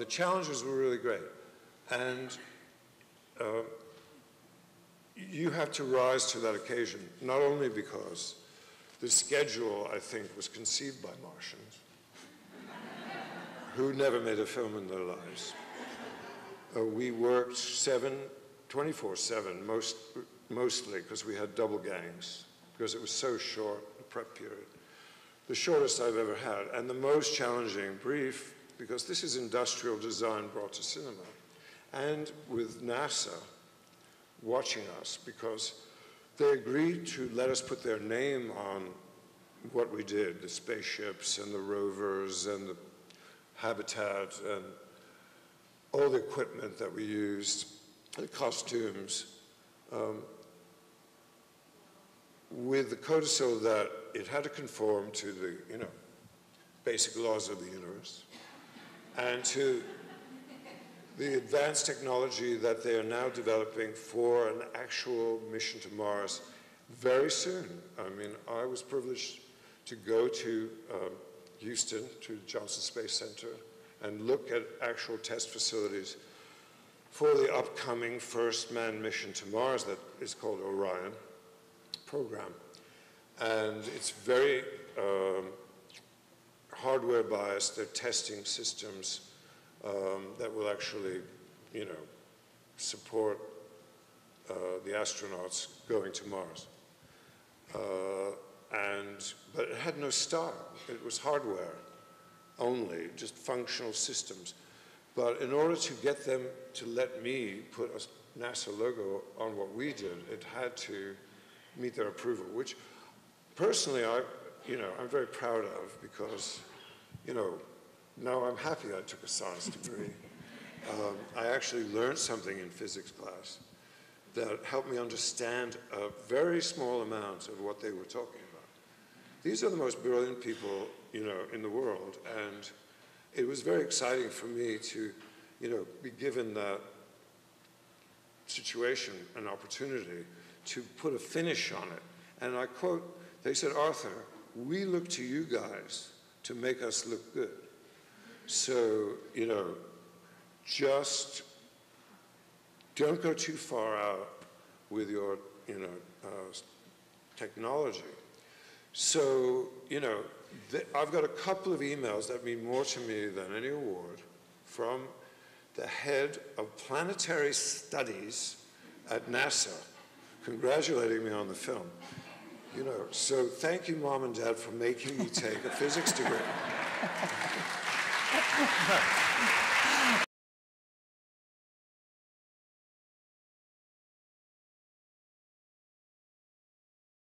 the challenges were really great. And uh, you have to rise to that occasion, not only because the schedule, I think, was conceived by Martians who never made a film in their lives. Uh, we worked seven, 24-7, most, mostly because we had double gangs, because it was so short, the prep period. The shortest I've ever had, and the most challenging brief, because this is industrial design brought to cinema. And with NASA watching us, because they agreed to let us put their name on what we did, the spaceships and the rovers and the habitat and all the equipment that we used, the costumes, um, with the codicil that it had to conform to the, you know, basic laws of the universe and to the advanced technology that they are now developing for an actual mission to Mars very soon. I mean, I was privileged to go to um, Houston, to Johnson Space Center, and look at actual test facilities for the upcoming first manned mission to Mars that is called Orion program. And it's very um, hardware biased. They're testing systems um, that will actually, you know, support uh, the astronauts going to Mars. Uh, and, but it had no star. It was hardware only, just functional systems. But in order to get them to let me put a NASA logo on what we did, it had to meet their approval, which personally I, you know, I'm very proud of because, you know, now I'm happy I took a science degree. Um, I actually learned something in physics class that helped me understand a very small amount of what they were talking about. These are the most brilliant people, you know, in the world, and it was very exciting for me to, you know, be given that situation, an opportunity to put a finish on it. And I quote, they said, Arthur, we look to you guys to make us look good. So, you know, just don't go too far out with your, you know, uh, technology. So, you know, I've got a couple of emails that mean more to me than any award from the head of planetary studies at NASA congratulating me on the film. You know, so thank you, mom and dad, for making me take a physics degree.